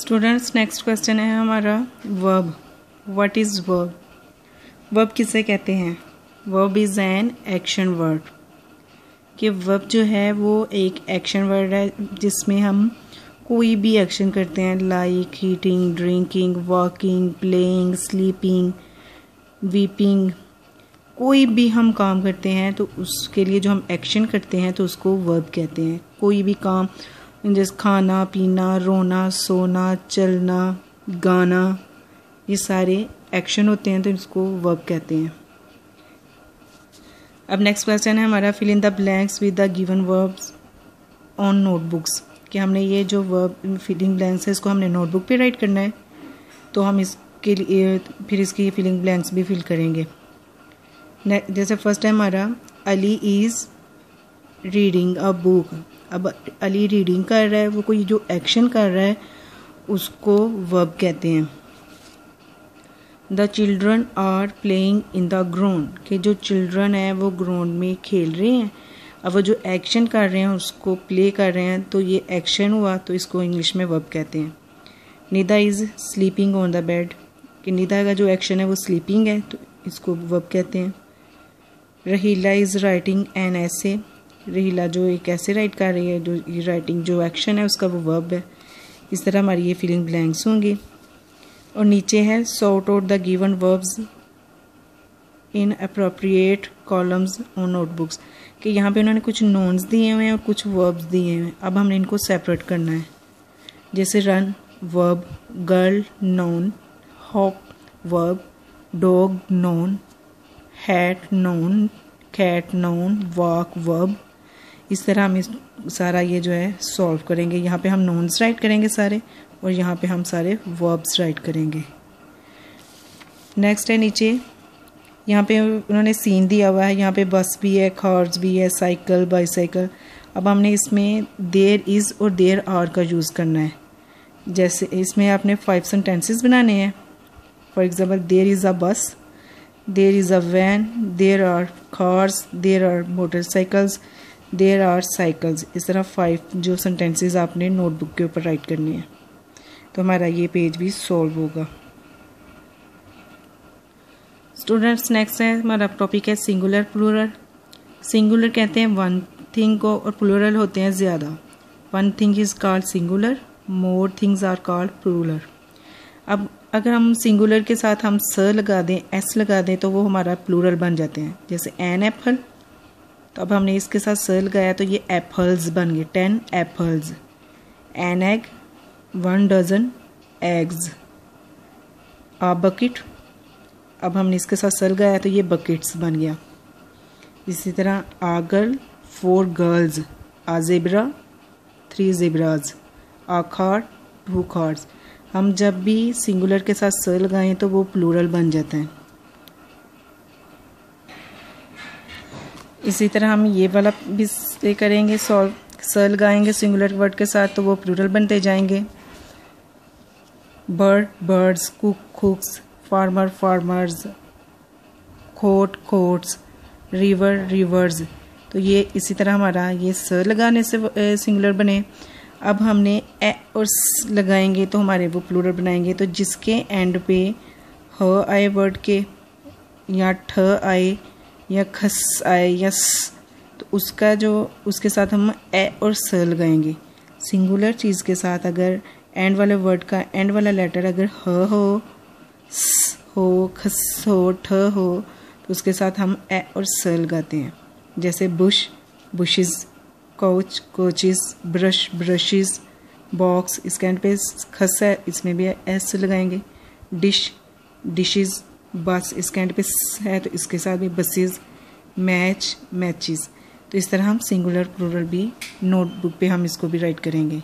Students next question है हमारा verb what is verb verb किसे कहते हैं? Verb is an action word कि वर्ब जो है वो एक एक्शन वर्ड है, जिसमें हम कोई भी एक्शन करते हैं like heating drinking walking playing sleeping weeping कोई भी हम काम करते हैं तो उसके लिए जो हम एक्शन करते हैं तो उसको वर्ब कहते हैं। कोई भी काम जैसे खाना, पीना, रोना, सोना, चलना, गाना, ये सारे एक्शन होते हैं तो इसको वर्क कहते हैं। अब नेक्स्ट क्वेश्चन है हमारा fill in the blanks with the given verbs on notebooks कि हमने ये जो वर्ब फिलिंग ब्लैंक्स है, इसको हमने नोटबुक पे राइट करना है तो हम इसके लिए, फिर इसकी फिलिंग ब्लैंक्स भी फिल करेंगे। जैसे फ़र्स्ट है हमारा Ali is reading a book अब अली रीडिंग कर रहा है, वो कोई जो एक्शन कर रहा है, उसको वर्ब कहते हैं। The children are playing in the ground के जो चिल्ड्रन है, वो ग्राउंड में खेल रहे हैं। अब वो जो एक्शन कर रहे हैं, उसको प्ले कर रहे हैं तो ये एक्शन हुआ तो इसको इंग्लिश में वर्ब कहते हैं। Nida is sleeping on the bed कि निदा का जो एक्शन है, वो स्लीपिंग है तो इसको वर्ब कहते हैं। रहीला इज़ राइटिंग एन ऐसे रहीला जो एक ऐसे राइट कर रही है, जो ये राइटिंग जो एक्शन है, उसका वो वर्ब है। इस तरह हमारी ये फिलिंग ब्लैंक्स होंगी। और नीचे है sort out the given verbs in appropriate columns on notebooks कि यहाँ पे उन्होंने कुछ नोन्स दिए हुए हैं और कुछ वर्ब्स दिए हुए हैं। अब हमने इनको सेपरेट करना है। जैसे run verb girl noun hop verb dog noun hat noun cat noun walk verb इस तरह हम इस सारा ये जो है सॉल्व करेंगे। यहाँ पे हम नोन्स राइट करेंगे सारे और यहाँ पे हम सारे वर्ब्स राइट करेंगे। नेक्स्ट है नीचे। यहाँ पे उन्होंने सीन दिया हुआ है। यहाँ पे बस भी है कार्स भी है साइकिल बाईसाइकिल अब हमने इसमें देर इज़ और देर आर का यूज़ करना है। जैसे इसमें आपने फाइव सेंटेंसेस बनाने हैं। For example there is a bus there is a van there are cars there are motorcycles there are cycles इस तरह फाइव जो सेंटेंसेस आपने नोटबुक के ऊपर राइट करनी है। तो हमारा ये पेज भी सॉल्व होगा। स्टूडेंट्स नेक्स्ट है। हमारा टॉपिक है सिंगुलर प्लूरल सिंगुलर कहते हैं वन थिंग को और प्लूरल होते हैं ज़्यादा। One thing is called singular more things are called plural अब अगर हम सिंगुलर के साथ हम स लगा दें एस लगा दें तो वो हमारा प्लूरल बन जाते हैं। जैसे एन एप्पल तो अब हमने इसके साथ स लगाया तो ये एप्पल्स बन गए ten apples an egg one dozen eggs a bucket अब हमने इसके साथ स लगाया तो ये बकेट्स बन गया. इसी तरह a girl four girls a zebra three zebras a car two cars हम जब भी सिंगुलर के साथ स लगाएँ तो वो प्लूरल बन जाते है. इसी तरह हम ये वाला भी से करेंगे सॉल्व स लगाएँगे सिंगुलर वर्ड के साथ तो वो प्लूरल बनते जाएँगे। Bird birds cook cooks farmer farmers coat coats river reverse तो ये इसी तरह हमारा ये स लगाने से सिंगुलर बने। अब हमने ए और स लगाएँगे तो हमारे वो प्लूरल बनाएँगे। तो जिसके एंड पे ह आए वर्ड के, या ठ आए या खस आए या स तो उसका जो, उसके साथ हम ए और स लगाएँगे। सिंगुलर चीज़ के साथ अगर एंड वाले वर्ड का एंड वाला लेटर अगर ह हो, स हो, खस हो, ठ हो तो उसके साथ हम ए और स लगाते हैं। जैसे bush bushes coach coaches brush brushes box इसके एंड पे खस है, इसमें भी एस लगाएँगे। डिश डिशेस बस स्टैंड पे है तो इसके साथ भी बसेस मैच मैचेस तो इस तरह हम सिंगुलर प्लूरल भी नोटबुक पे हम इसको भी राइट करेंगे।